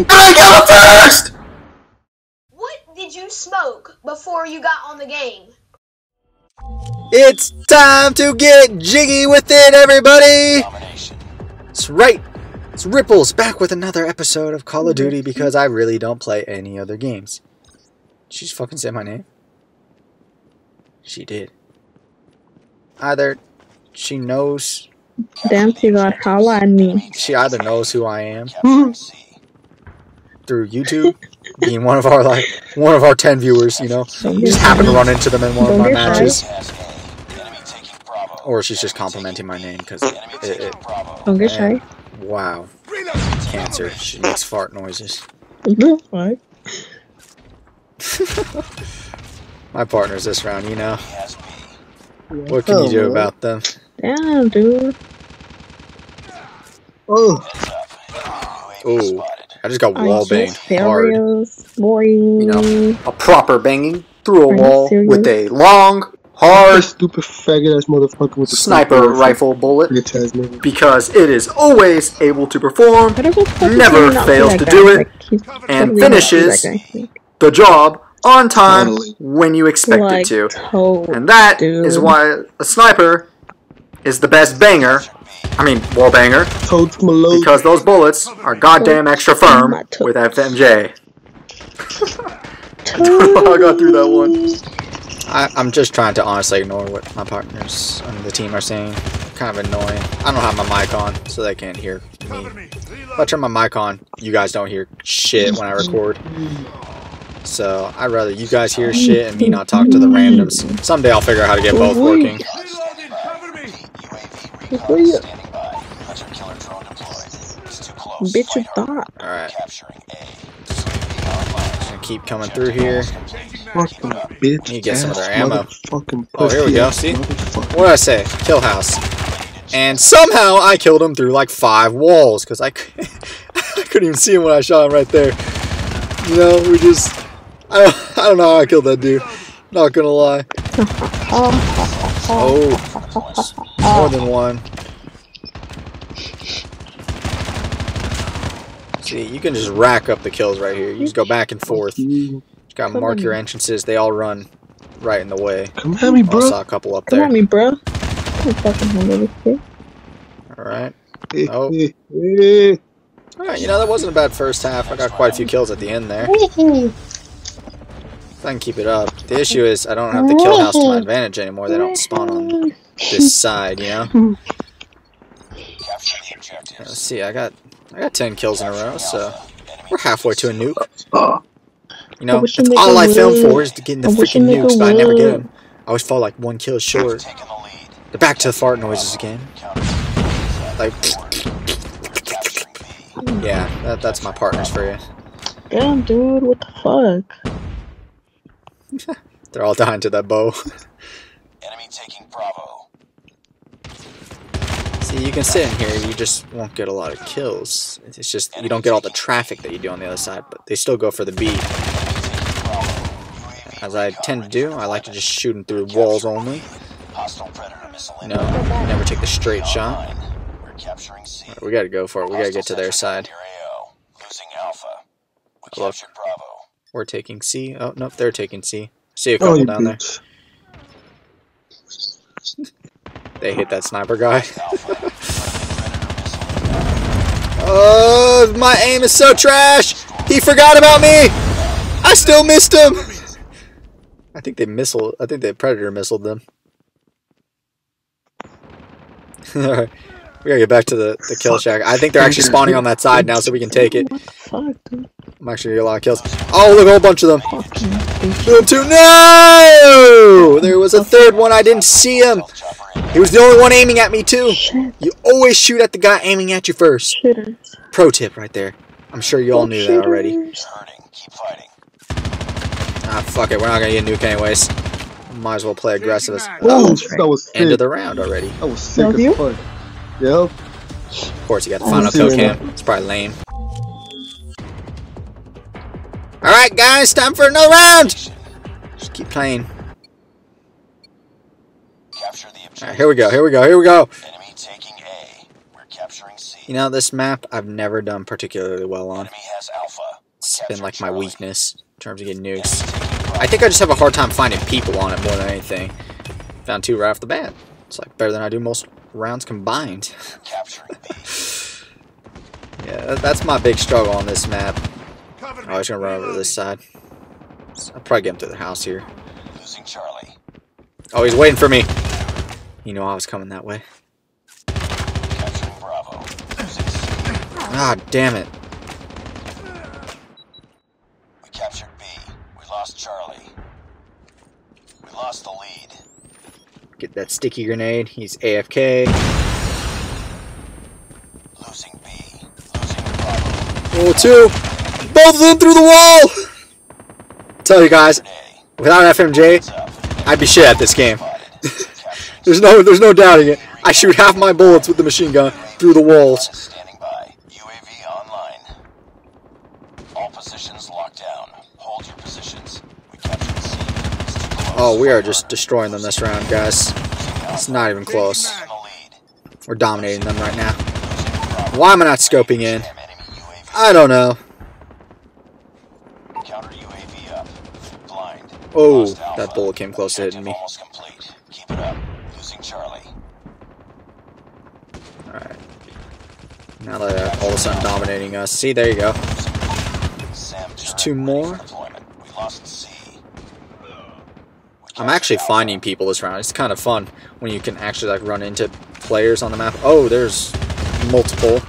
you! I got him first! What did you smoke before you got on the game? It's time to get jiggy with it, everybody! That's right. It's Ripples back with another episode of Call of Duty because I really don't play any other games. Did she just fucking say my name? She did. Either she knows, Damn, she got holla at me. she either knows who I am through YouTube, being one of our like one of our ten viewers, you know, just happened to run into them in one of Don't my matches, or she's just complimenting my name because it, it, Don't get shy. wow, cancer. She makes fart noises. The fuck? My partner's this round, you know. What can you do oh. about them? Damn, dude. Oh, Ooh, I just got Are wall you banged hard. boy? You know, a proper banging through a Are wall with a long, this hard stupid faggot ass motherfucker with the sniper rifle bullet Forget his name. because it is always able to perform What if it's fucking Never fails to guy? do it Like, and finishes the job on time Totally. when you expect like, it to. to. And that is dude. why a sniper is the best banger. I mean, wall banger. Toad from a low. Because those bullets are goddamn extra firm My toe. with FMJ. how I got through that one. I, I'm just trying to honestly ignore what my partners on the team are saying. Kind of annoying. I don't have my mic on, so they can't hear me. If I turn my mic on, you guys don't hear shit when I record. So I'd rather you guys hear shit and me not talk to the randoms. Someday I'll figure out how to get both working. Bitch, you thought. Alright. Gonna keep coming through here. Fucking bitch. Need to get some of their ammo. Oh, here we go, see? ass. What did I say? Kill house. And somehow I killed him through like five walls because I, I couldn't even see him when I shot him right there. You know, we just. I don't, I don't know how I killed that dude. Not gonna lie. Oh, more than one. See, you can just rack up the kills right here. You just go back and forth. You You- gotta mark your entrances. They all run right in the way. Come at me, I bro. saw a couple up Come there. on me, bro. You fucking handle. All right. Eh, Oh. Alright, you know, that wasn't a bad first half. I got quite a few kills at the end there. If I can keep it up. The issue is I don't have the kill house to my advantage anymore. They don't spawn on this side, you know? Let's see, I got I got 10 kills in a row, so we're halfway to a nuke. You know, I wish a that's all I film for is to get the freaking nukes, but I never get them. I always fall like one kill short. They're back to the fart noises again. Like, yeah, that, that's my partners for you. Damn, dude. What the fuck? They're all dying to that bow. Enemy taking Bravo. See, you can sit in here, you just won't get a lot of kills. It's just, you don't get all the traffic that you do on the other side, but they still go for the B. As I tend to do, I like to just shoot them through walls only. Hostile Predator missile You know, never take the straight shot. online. We're capturing C. We gotta go for it, we gotta get to their side. Near AO. Losing Look. Captured Bravo. We're taking C. Oh, nope, they're taking C. See a oh, couple you down there. They hit that sniper guy. Alpha. Predator missile. Oh, my aim is so trash! He forgot about me! I still missed him! I think they missile. I think they predator missiled them. Alright. We gotta get back to the, the kill shack. I think they're actually spawning on that side now so we can take it. Fuck. I'm actually gonna get a lot of kills. Oh, look, a whole bunch of them. Boom, two. No! There was a third one. I didn't see him. He was the only one aiming at me, too. You always shoot at the guy aiming at you first. Pro tip right there. I'm sure you all knew that already. Keep fighting. Ah, fuck it. We're not gonna get a nuke anyways. Might as well play aggressive as. Oh, that was end of the round already. That was sick as you? fuck. Yep. Of course, you got the final see kill cam. It's probably lame. All right, guys, time for another round. Just keep playing. Capture the All objective. right, here we go. Here we go. Here we go. Enemy taking A. We're capturing C. You know, this map I've never done particularly well on. Enemy has Alpha. It's been like my weakness in terms of getting nukes. I think I just have a hard time finding people on it more than anything. Found two right off the bat. It's like better than I do most rounds combined. Yeah, that's my big struggle on this map. Cover me. I was gonna run over to this side. So I'll probably get him through the house here. Losing Charlie. Oh, he's waiting for me. You know I was coming that way. Capturing Bravo. Losing Ah, damn it. We captured B. We lost Charlie. We lost the lead. Get that sticky grenade. He's AFK. Losing B. Losing. Oh, two. Both of them through the wall. Tell you guys, without FMJ, I'd be shit at this game. There's no, there's no doubting it. I shoot half my bullets with the machine gun through the walls. Standing by. UAV online. All positions locked down. Hold your positions. We captured C. It's too close. Oh, we are just destroying them this round, guys. It's not even close. We're dominating them right now. Why am I not scoping in? I don't know. Oh, that bullet came close to hitting me. Alright. Now they're all of a sudden dominating us. See, there you go. Just two more. Deployment. We lost C. We I'm actually finding people this round. It's kind of fun when you can actually like run into players on the map. Oh, there's multiple.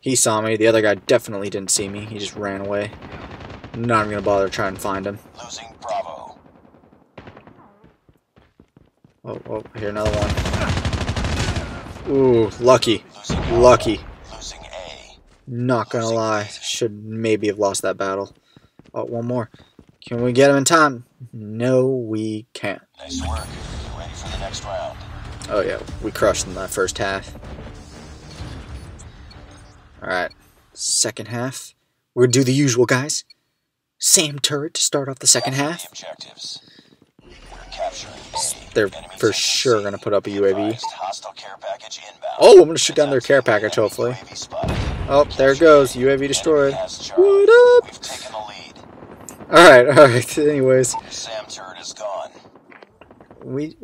He saw me. The other guy definitely didn't see me. He just ran away. Not even gonna bother trying to find him. Losing Bravo. Oh, oh, I hear another one. Ooh, lucky. Losing Lucky. Losing A. Not gonna lie. Should maybe have lost that battle. Oh, one more. Can we get him in time? No, we can't. Nice work. Ready for the next round. Oh yeah, we crushed in that first half. Alright, second half. We're gonna do the usual, guys. Same turret to start off the second half. The objectives. We're capturing A. They're for sure gonna put up a UAV. advised, Hostile care package inbound. Oh, I'm gonna shoot down their care package, hopefully. Oh, there it goes. UAV destroyed. Enemy has Charlie. What up? We've taken the lead. Alright, alright. Anyways, SAM turret is gone. we.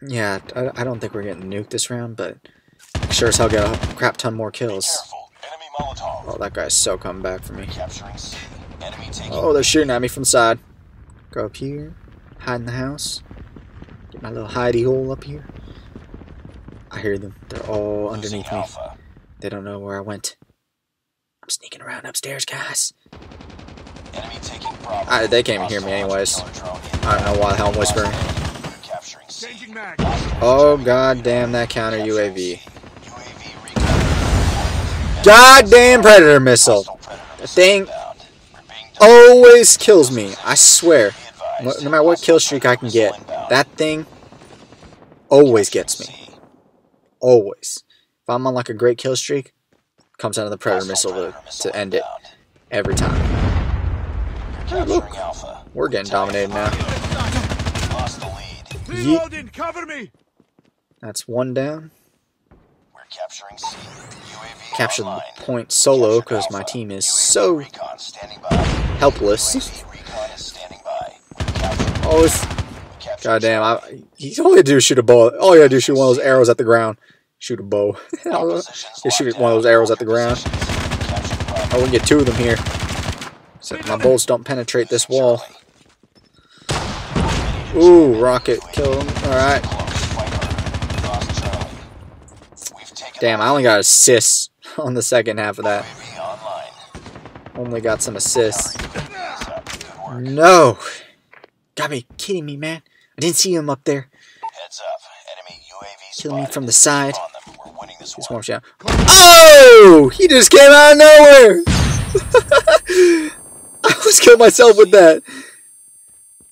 Yeah, I, I don't think we're getting nuked this round, but sure as hell get a crap ton more kills. Oh, that guy's so coming back for me. Enemy Oh, they're shooting at me from the side. Go up here, hide in the house. Get my little hidey hole up here. I hear them. They're all underneath me. They don't know where I went. I'm sneaking around upstairs, guys. I- they can't even hear me anyways. I don't know why the hell I'm whispering. Oh, god damn that counter UAV. Recon. Goddamn Predator missile. That thing always kills me. I swear. Be No matter what kill streak I can get, that thing always gets me. Always. If I'm on like a great kill streak, comes out of the Predator missile to, to end it every time. Capturing Alpha. We're getting dominated now. Lost the lead. Reloading. Cover me. That's one down. We're capturing C. UAV Captured the point solo because my team is UAV so recon standing by. helpless. Recon is standing by. Oh, it's, we captured goddamn! I, he's all you do is shoot a bow. All you gotta do is shoot one of those arrows at the ground. Shoot a bow. All Just shoot one of those arrows at the ground. positions. Captured I wouldn't get two of them here. So my bolts don't penetrate this wall. Ooh, rocket kill him. All right. Close. Fight harder. We lost Charlie. We've taken Damn, I only got assists on the second half of that. Only got some assists. No. Gotta be kidding me, man. I didn't see him up there. Heads up. Enemy UAV Killing me from the side. Just shot. Oh! He just came out of nowhere! Almost killed myself with that.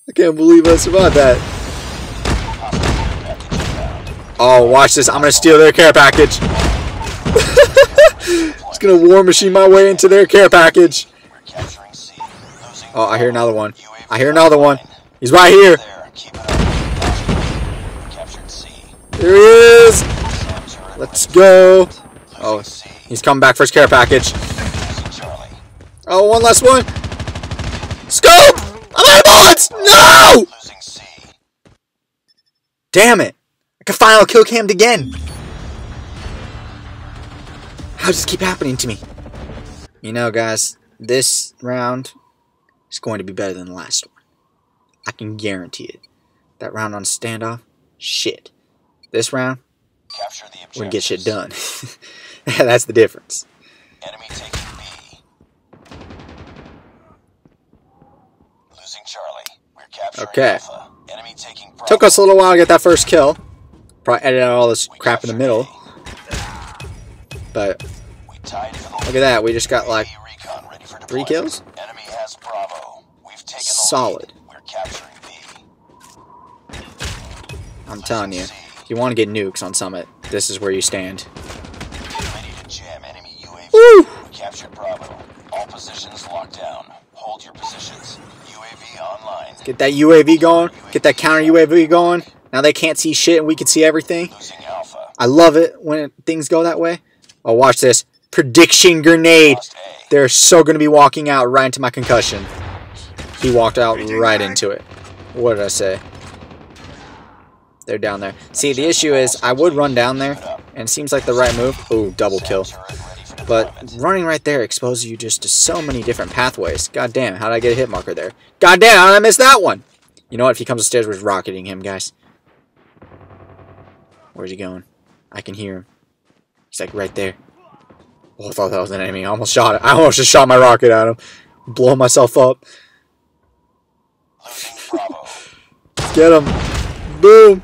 I can't believe I survived that. Oh, watch this. I'm gonna steal their care package. Just gonna war machine my way into their care package. Oh, I hear another one. I hear another one. He's right here. There he is. Let's go. Oh, He's coming back for his care package. Oh, one last one. Scope! I'm out of bullets! No! Damn it! I can finally kill cammed again. How does this keep happening to me? You know, guys, this round is going to be better than the last one. I can guarantee it. That round on standoff, shit. This round, we're gonna get shit done. That's the difference. Enemy taking B. Losing Charlie. We're capturing Okay. Alpha. Uh, enemy taking Bravo. Took us a little while to get that first kill. Probably edited out all this crap in the middle. But We tied for the look at that, we just got like UAV recon ready for three kills? Enemy has Bravo. We've taken the Solid. lead. We're capturing B. I'm telling you, if you want to get nukes on Summit, this is where you stand. Ready to jam enemy UAV. Woo! Captured Bravo. All positions locked down. Hold your positions. UAV online. Get that UAV going. Get that counter UAV going. Now they can't see shit and we can see everything. I love it when things go that way. Oh, watch this. Prediction grenade. They're so going to be walking out right into my concussion. He walked out right into it. What did I say? They're down there. See, the issue is I would run down there, and it seems like the right move. Ooh, double kill. Turret ready for But running right there exposes you just to so many different pathways. God damn, how did I get a hit marker there? God damn, how did I miss that one? You know what? If he comes upstairs, we're just rocketing him, guys. Where's he going? I can hear him. He's like right there. Oh, I thought that was an enemy. I almost shot it. I almost just shot my rocket at him. Blowing myself up. Get him. Boom.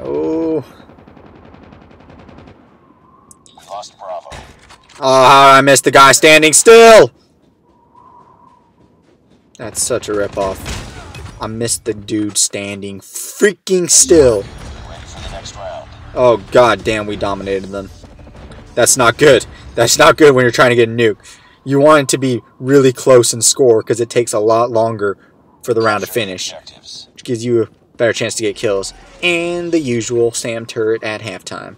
Oh. We lost Bravo. Oh, how I missed the guy standing still. That's such a ripoff. I missed the dude standing freaking still. Oh god damn, we dominated them. That's not good. That's not good when you're trying to get a nuke. You want it to be really close and score because it takes a lot longer for the round to finish, which gives you a better chance to get kills. And the usual SAM turret at halftime.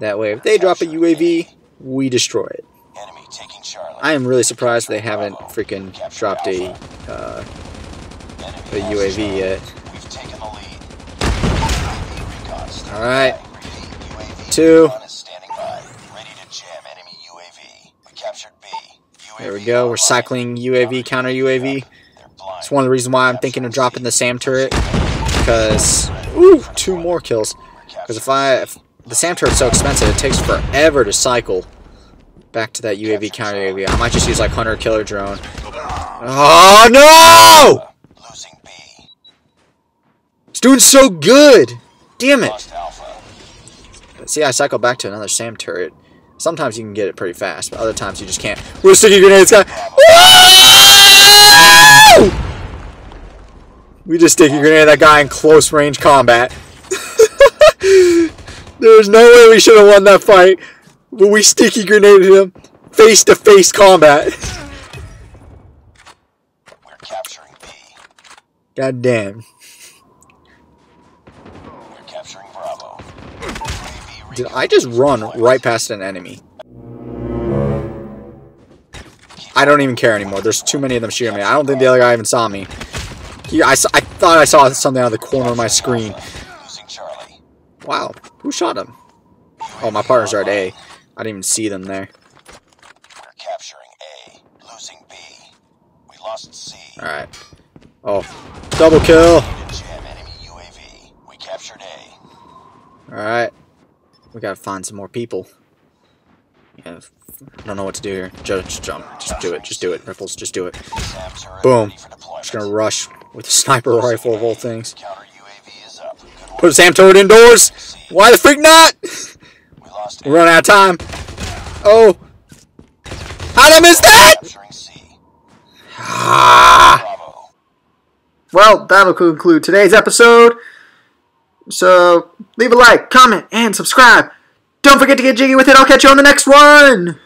That way, if they drop a UAV, we destroy it. Enemy taking Charlie. I am really surprised they haven't freaking dropped a uh, a UAV yet. We've taken the lead. UAV recon standing All right. by. Repeat, UAV Two. recon is standing by. Ready to jam enemy UAV. We captured B. UAV There we go. We're cycling UAV, counter UAV. It's one of the reasons why I'm thinking of dropping the SAM turret because ooh, two more kills. Because if I if the SAM turret's so expensive, it takes forever to cycle back to that UAV counter UAV. I might just use like hunter killer drone. Oh no! Losing B. It's doing so good. Damn it! But see, I cycle back to another SAM turret. Sometimes you can get it pretty fast, but other times you just can't. We're sticky grenades, guy. We just sticky grenade at that guy in close range combat. There's no way we should have won that fight, but we sticky grenaded him face to face combat. We're capturing B. God damn. We're capturing Bravo. Did I just run right past an enemy? I don't even care anymore. There's too many of them shooting me. I don't think the other guy even saw me. He, I, I thought I saw something out of the corner of my screen. Wow. Who shot him? Oh, my partners are at A. I didn't even see them there. We're capturing A. Losing B. We lost C. Alright. Oh. Double kill. Ready to jam enemy UAV. We captured A. Alright. We gotta find some more people. Yeah, I don't know what to do here. Just, jump. Just do it. Just do it. Ripples, just do it. Boom. ready for deployment. Just gonna rush with a sniper rifle of all things. Counter UAV is up. Put a SAM turret indoors. Why the freak not? We We're running out of time. Oh. How'd I miss that? Ah. Well, that'll conclude today's episode. So, leave a like, comment, and subscribe. Don't forget to get jiggy with it. I'll catch you on the next one.